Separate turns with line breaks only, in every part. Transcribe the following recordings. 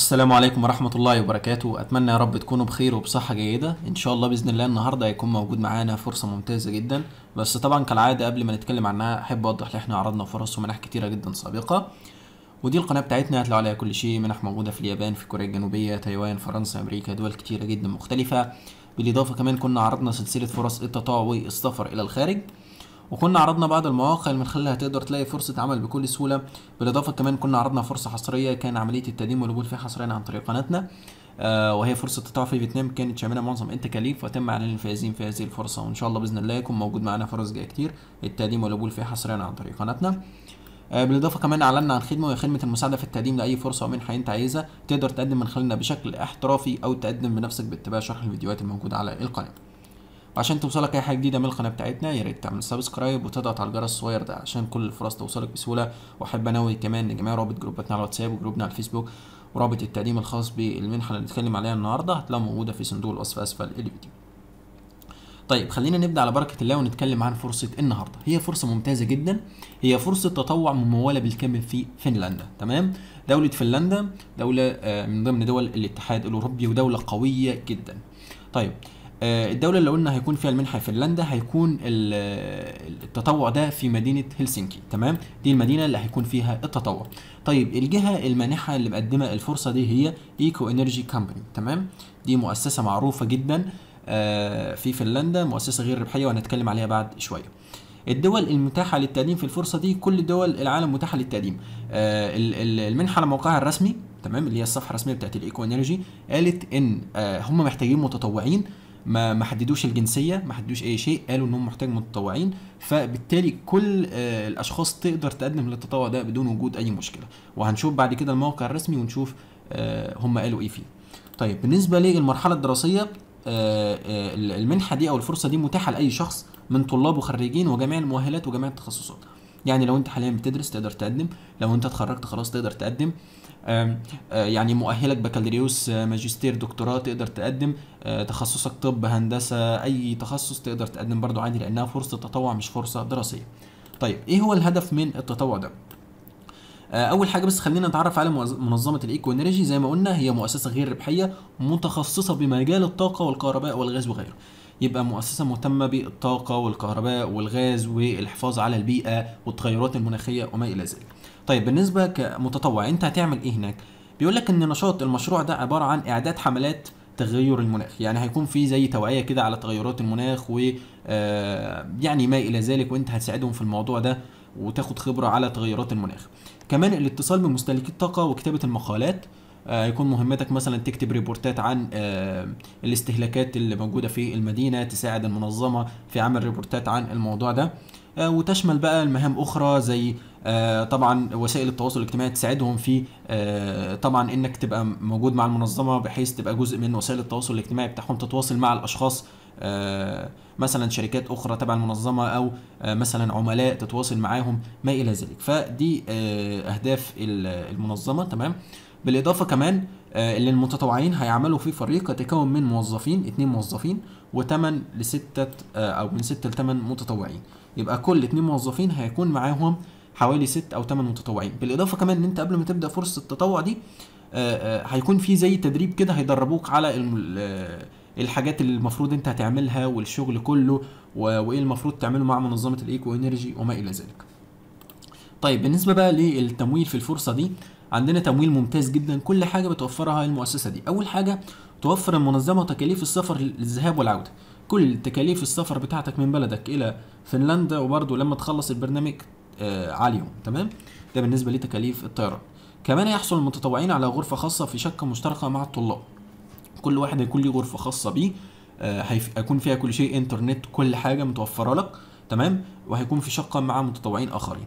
السلام عليكم ورحمة الله وبركاته. أتمنى يا رب تكونوا بخير وبصحة جيدة. إن شاء الله بإذن الله النهاردة هيكون موجود معانا فرصة ممتازة جدا. بس طبعا كالعادة قبل ما نتكلم عنها أحب أوضح إن إحنا عرضنا فرص ومنح كتيرة جدا سابقة. ودي القناة بتاعتنا هتلاقوا عليها كل شيء منح موجودة في اليابان في كوريا الجنوبية تايوان فرنسا أمريكا دول كتيرة جدا مختلفة. بالإضافة كمان كنا عرضنا سلسلة فرص التطوع والسفر إلى الخارج. وكنا عرضنا بعض المواقع اللي من خلالها تقدر تلاقي فرصة عمل بكل سهولة. بالإضافة كمان كنا عرضنا فرصة حصرية كان عملية التقديم والقبول فيها حصريا عن طريق قناتنا. آه وهي فرصة تطوع في فيتنام كانت شاملة معظم التكاليف وتم إعلان الفائزين في هذه الفرصة. وإن شاء الله بإذن الله يكون موجود معنا فرص جاية كتير. التقديم والقبول فيها حصريا عن طريق قناتنا. آه، بالإضافة كمان أعلنا عن خدمة وهي خدمة المساعدة في التقديم لأي فرصة أو منحه أنت عايزها تقدر تقدم من خلالنا بشكل إحترافي أو تقدم بنفسك باتباع شرح الفيديوهات الموجودة على القناة. وعشان توصلك أي حاجة جديدة من القناة بتاعتنا يا ريت تعمل subscribe وتضغط على الجرس الصغير ده عشان كل الفرص توصلك بسهولة. وأحب انوه كمان لجميع روابط جروباتنا على الواتساب وجروبنا على الفيسبوك ورابط التقديم الخاص بالمنحة اللي بنتكلم عليها النهارده هتلاقوها موجودة في صندوق الوصف أسفل الفيديو. طيب خلينا نبدأ على بركة الله ونتكلم عن فرصة النهارده. هي فرصة ممتازة جدا. هي فرصة تطوع ممولة بالكامل في فنلندا تمام؟ دولة فنلندا دولة آه، من ضمن دول الاتحاد الأوروبي ودولة قوية جدا. طيب الدولة اللي قلنا هيكون فيها المنحة فنلندا هيكون ال- آه، التطوع ده في مدينة هلسنكي تمام؟ دي المدينة اللي هيكون فيها التطوع. طيب الجهة المانحة اللي مقدمة الفرصة دي هي Eco Energy Company تمام؟ دي مؤسسة معروفة جدا آه، في فنلندا مؤسسة غير ربحية وهنتكلم عليها بعد شوية. الدول المتاحة للتقديم في الفرصة دي كل دول العالم متاحة للتقديم. آه، ال- ال- المنحة على موقعها الرسمي تمام؟ اللي هي الصفحة الرسمية بتاعت ال Eco Energy قالت إن آه، هم محتاجين متطوعين ما ما حددوش الجنسية ما حددوش أي شيء قالوا ان هم محتاج متطوعين. فبالتالي كل آه، الأشخاص تقدر تقدم للتطوع ده بدون وجود أي مشكلة. وهنشوف بعد كده الموقع الرسمي ونشوف آه، هم قالوا إيه فيه. طيب بالنسبة للمرحلة الدراسية آه، المنحة دي أو الفرصة دي متاحة لأي شخص من طلاب وخريجين وجميع المؤهلات وجميع التخصصات. يعني لو انت حاليا بتدرس تقدر تقدم لو انت اتخرجت خلاص تقدر تقدم. آه، يعني مؤهلك بكالوريوس آه، ماجستير دكتوراه تقدر تقدم. آه، تخصصك طب هندسة أي تخصص تقدر تقدم برضو عادي لأنها فرصة تطوع مش فرصة دراسية. طيب إيه هو الهدف من التطوع ده؟ أول حاجة بس خلينا نتعرف على منظمة ال Eco Energy زي ما قلنا هي مؤسسة غير ربحية متخصصة بمجال الطاقة والكهرباء والغاز وغيره. يبقى مؤسسة مهتمة بالطاقة والكهرباء والغاز والحفاظ على البيئة والتغيرات المناخية وما إلى ذلك. طيب بالنسبة كمتطوع أنت هتعمل إيه هناك؟ بيقول لك إن نشاط المشروع ده عبارة عن إعداد حملات تغير المناخ. يعني هيكون في زي توعية كده على تغيرات المناخ و آه، يعني ما إلى ذلك وأنت هتساعدهم في الموضوع ده وتاخد خبرة على تغيرات المناخ. كمان الاتصال بمستهلكي الطاقة وكتابة المقالات يكون مهمتك مثلا تكتب ريبورتات عن آه، الاستهلاكات اللي موجودة في المدينة تساعد المنظمة في عمل ريبورتات عن الموضوع ده. آه، وتشمل بقى المهام أخرى زي آه، طبعا وسائل التواصل الاجتماعي تساعدهم في آه، طبعا إنك تبقى موجود مع المنظمة بحيث تبقى جزء من وسائل التواصل الاجتماعي بتاعهم تتواصل مع الأشخاص آه، مثلا شركات أخرى تبع المنظمة أو آه، مثلا عملاء تتواصل معاهم ما إلى ذلك. فدي آه، أهداف ال- المنظمة تمام؟ بالإضافة كمان آه، اللي المتطوعين هيعملوا في فريق يتكون من موظفين اتنين موظفين وتمن لستة آه، أو من ستة لثمان متطوعين. يبقى كل اتنين موظفين هيكون معاهم حوالي ست أو ثمان متطوعين. بالإضافة كمان إن أنت قبل ما تبدأ فرصة التطوع دي آه، هيكون في زي تدريب كده هيدربوك على الحاجات اللي المفروض أنت هتعملها والشغل كله وإيه المفروض تعمله مع منظمة الإيكو إنرجي وما إلى ذلك. طيب بالنسبة بقى للتمويل في الفرصة دي عندنا تمويل ممتاز جدا. كل حاجة بتوفرها المؤسسة دي. أول حاجة توفر المنظمة تكاليف السفر للذهاب والعودة. كل تكاليف السفر بتاعتك من بلدك إلى فنلندا وبرضه لما تخلص البرنامج آه عليهم تمام؟ ده بالنسبة لتكاليف الطيران. كمان يحصل المتطوعين على غرفة خاصة في شقه مشتركة مع الطلاب. كل واحد هيكون ليه غرفة خاصة بيه آه، هيكون فيها كل شيء إنترنت كل حاجة متوفرة لك. تمام؟ وهيكون في شقة مع متطوعين آخرين.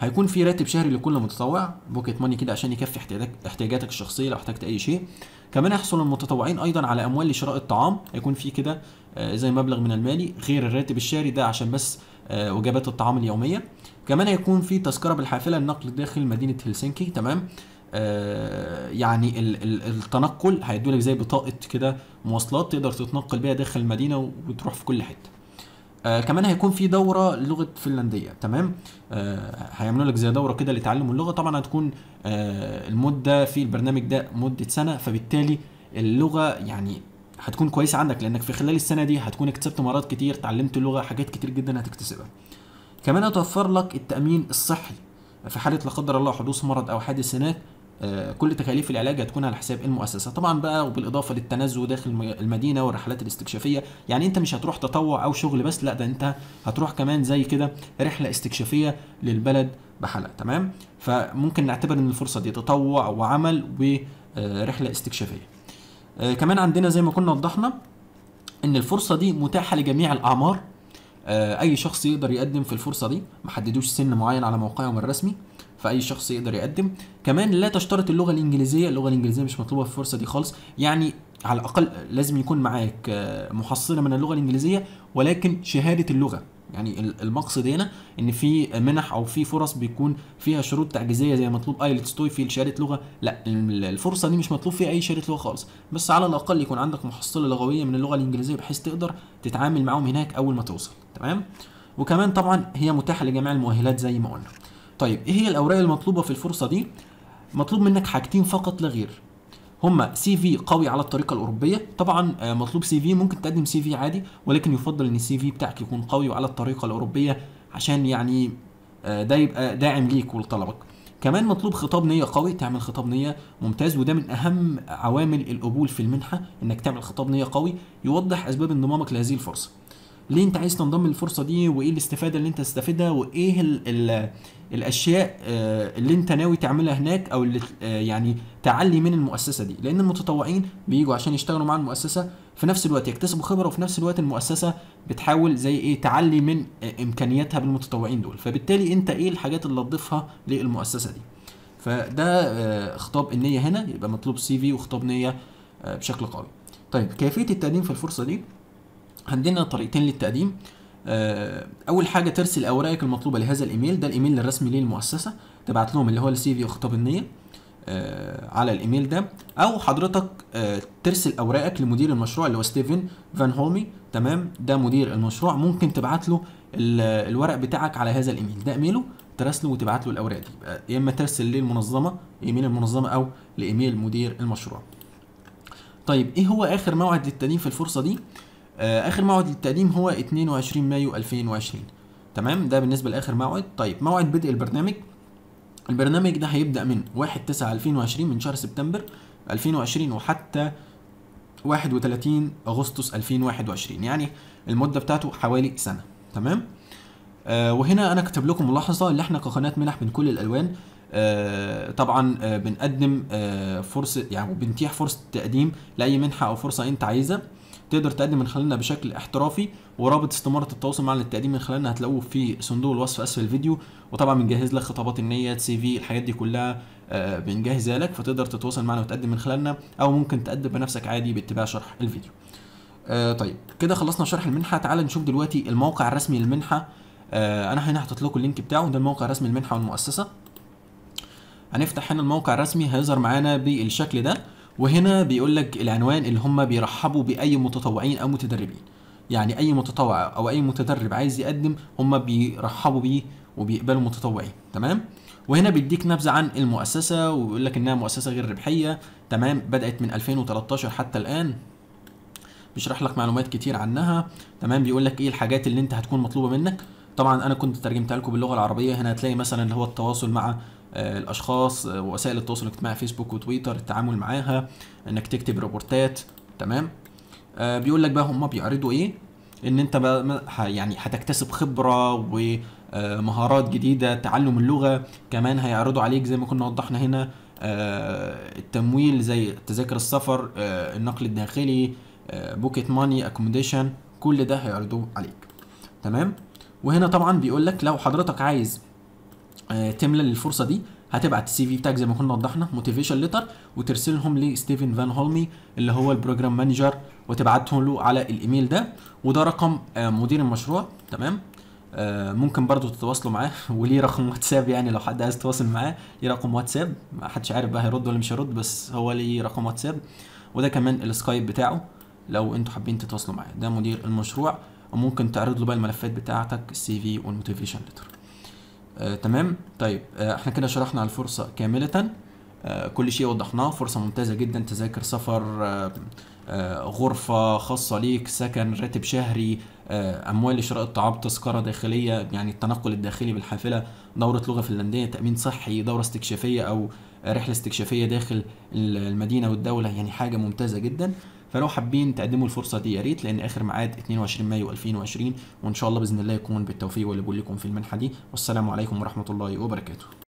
هيكون في راتب شهري لكل متطوع بوكيت ماني كده عشان يكفي احتياجاتك الشخصية لو احتجت أي شيء. كمان يحصل المتطوعين أيضا على أموال لشراء الطعام. هيكون في كده آه، زي مبلغ من المالي غير الراتب الشهري ده عشان بس آه، وجبات الطعام اليومية. كمان هيكون في تذكرة بالحافلة للنقل داخل مدينة هلسنكي تمام؟ آه، يعني ال- ال- التنقل هيدولك زي بطاقة كده مواصلات تقدر تتنقل بيها داخل المدينة وتروح في كل حتة. آه كمان هيكون في دورة لغه فنلنديه تمام؟ آه هيعملوا لك زي دورة كده لتعلم اللغة. طبعا هتكون آه المدة في البرنامج ده مدة سنة فبالتالي اللغة يعني هتكون كويسة عندك لأنك في خلال السنة دي هتكون اكتسبت مهارات كتير اتعلمت اللغة حاجات كتير جدا هتكتسبها. كمان هتوفر لك التأمين الصحي في حالة لا قدر الله حدوث مرض أو حادث هناك. كل تكاليف العلاج هتكون على حساب المؤسسة. طبعا بقى وبالإضافة للتنزه داخل الم- المدينة والرحلات الاستكشافية. يعني أنت مش هتروح تطوع أو شغل بس لا ده أنت هتروح كمان زي كده رحلة استكشافية للبلد بحالها. تمام؟ فممكن نعتبر إن الفرصة دي تطوع وعمل ورحلة استكشافية. آه، كمان عندنا زي ما كنا وضحنا إن الفرصة دي متاحة لجميع الأعمار. آه، أي شخص يقدر يقدم في الفرصة دي. ما حددوش سن معين على موقعهم الرسمي. فأي شخص يقدر يقدم. كمان لا تشترط اللغة الإنجليزية اللغة الإنجليزية مش مطلوبة في الفرصه دي خالص. يعني على الأقل لازم يكون معاك آه، محصلة من اللغة الإنجليزية ولكن شهادة اللغة. يعني ال- المقصد هنا إن في منح أو في فرص بيكون فيها شروط تعجيزية زي مطلوب IELTS TOEFL شهادة لغة. لا ال- الفرصة دي مش مطلوب فيها أي شهادة لغة خالص. بس على الأقل يكون عندك محصلة لغوية من اللغة الإنجليزية بحيث تقدر تتعامل معاهم هناك أول ما توصل. تمام؟ وكمان طبعا هي متاحة لجميع المؤهلات زي ما قلنا. طيب إيه هي الأوراق المطلوبة في الفرصة دي؟ مطلوب منك حاجتين فقط لا غير. هما CV قوي على الطريقة الأوروبية. طبعا آه، مطلوب CV ممكن تقدم CV عادي ولكن يفضل إن ال CV بتاعك يكون قوي وعلى الطريقة الأوروبية عشان يعني آه، ده يبقى داعم ليك ولطلبك. كمان مطلوب خطاب نية قوي تعمل خطاب نية ممتاز وده من أهم عوامل القبول في المنحة إنك تعمل خطاب نية قوي يوضح أسباب انضمامك لهذه الفرصة. ليه انت عايز تنضم للفرصة دي؟ وإيه الاستفادة اللي انت تستفيدها؟ وإيه ال ال الأشياء آه، اللي انت ناوي تعملها هناك أو اللي آه، يعني تعلي من المؤسسة دي؟ لأن المتطوعين بيجوا عشان يشتغلوا مع المؤسسة في نفس الوقت يكتسبوا خبرة وفي نفس الوقت المؤسسة بتحاول زي إيه تعلي من آه، إمكانياتها بالمتطوعين دول. فبالتالي أنت إيه الحاجات اللي تضيفها للمؤسسة دي؟ فده خطاب النية هنا يبقى مطلوب CV وخطاب نية بشكل قوي. طيب كيفية التقديم في الفرصة دي؟ عندنا طريقتين للتقديم. آه، أول حاجة ترسل أوراقك المطلوبة لهذا الإيميل. ده الإيميل الرسمي للمؤسسة. تبعت لهم اللي هو ال CV وخطاب النية آه، على الإيميل ده. أو حضرتك آه، ترسل أوراقك لمدير المشروع اللي هو ستيفن فان هولمي. تمام؟ ده مدير المشروع. ممكن تبعت له ال- الورق بتاعك على هذا الإيميل. ده إيميله تراسله وتبعت له الأوراق دي. يا إما ترسل للمنظمة إيميل المنظمة أو لإيميل مدير المشروع. طيب إيه هو آخر موعد للتقديم في الفرصة دي؟ آخر موعد للتقديم هو 22 مايو 2020 تمام؟ ده بالنسبة لآخر موعد. طيب موعد بدء البرنامج. البرنامج ده هيبدأ من 1 9 2020 من شهر سبتمبر 2020 وحتى 31 أغسطس 2021 يعني المدة بتاعته حوالي سنة. تمام؟ آه وهنا أنا كتب لكم ملاحظة. اللي إحنا كقناة منح من كل الألوان آه طبعا آه بنقدم آه فرصة يعني بنتيح فرصة تقديم لأي منحة أو فرصة أنت عايزها. تقدر تقدم من خلالنا بشكل احترافي ورابط استمارة التواصل معنا للتقديم من خلالنا هتلاقوه في صندوق الوصف أسفل الفيديو. وطبعا بنجهز لك خطابات النية CV الحاجات دي كلها آه، بنجهزها لك فتقدر تتواصل معنا وتقدم من خلالنا أو ممكن تقدم بنفسك عادي باتباع شرح الفيديو. آه طيب كده خلصنا شرح المنحة. تعال نشوف دلوقتي الموقع الرسمي للمنحة. آه أنا هنا حاطط لكم ال link بتاعه. ده الموقع الرسمي للمنحة والمؤسسة. هنفتح هنا الموقع الرسمي. هيظهر معانا بالشكل ده. وهنا بيقول لك العنوان اللي هم بيرحبوا بأي متطوعين أو متدربين. يعني أي متطوع أو أي متدرب عايز يقدم هم بيرحبوا بيه وبيقبلوا متطوعين. تمام؟ وهنا بيديك نبذة عن المؤسسة ويقول لك إنها مؤسسة غير ربحية. تمام؟ بدأت من 2013 حتى الآن. بيشرح لك معلومات كتير عنها. تمام؟ بيقول لك إيه الحاجات اللي أنت هتكون مطلوبة منك. طبعا أنا كنت ترجمتها لكم باللغة العربية. هنا هتلاقي مثلا اللي هو التواصل مع الأشخاص آه، وسائل التواصل الاجتماعي فيسبوك وتويتر التعامل معاها إنك تكتب report ات تمام؟ آه، بيقول لك بقى هم بيعرضوا إيه؟ إن أنت بقى يعني هتكتسب خبرة ومهارات جديدة تعلم اللغة كمان هيعرضوا عليك زي ما كنا وضحنا هنا آه، التمويل زي تذاكر السفر آه، النقل الداخلي pocket money accommodation كل ده هيعرضوه عليك تمام؟ وهنا طبعا بيقول لك لو حضرتك عايز آه، تملى للفرصه دي. هتبعت ال CV بتاعك زي ما كنا وضحنا motivation letter وترسلهم لستيفن فان هولمي اللي هو ال program manager وتبعتهم له على الإيميل ده. وده رقم آه، مدير المشروع. تمام؟ آه، ممكن برضو تتواصلوا معاه. وليه رقم واتساب يعني لو حد عايز يتواصل معاه ليه رقم واتساب؟ ما حدش عارف بقى هيرد ولا مش هيرد بس هو ليه رقم واتساب. وده كمان ال Skype بتاعه لو أنتوا حابين تتواصلوا معاه. ده مدير المشروع وممكن تعرض له بقى الملفات بتاعتك ال CV وال motivation letter آه تمام؟ طيب آه إحنا كده شرحنا الفرصة كاملة. آه كل شيء وضحناه. فرصة ممتازة جدا. تذاكر سفر آه آه غرفة خاصة ليك سكن راتب شهري آه أموال لشراء الطعام تذكرة داخلية يعني التنقل الداخلي بالحافلة دورة لغة فنلندية تأمين صحي دورة استكشافية أو رحلة استكشافية داخل المدينة والدولة يعني حاجة ممتازة جدا. فلو حابين تقدموا الفرصة دي يا ريت لأن آخر ميعاد 22 مايو 2020 وإن شاء الله بإذن الله يكون بالتوفيق واللي بقول لكم في المنحة دي. والسلام عليكم ورحمة الله وبركاته.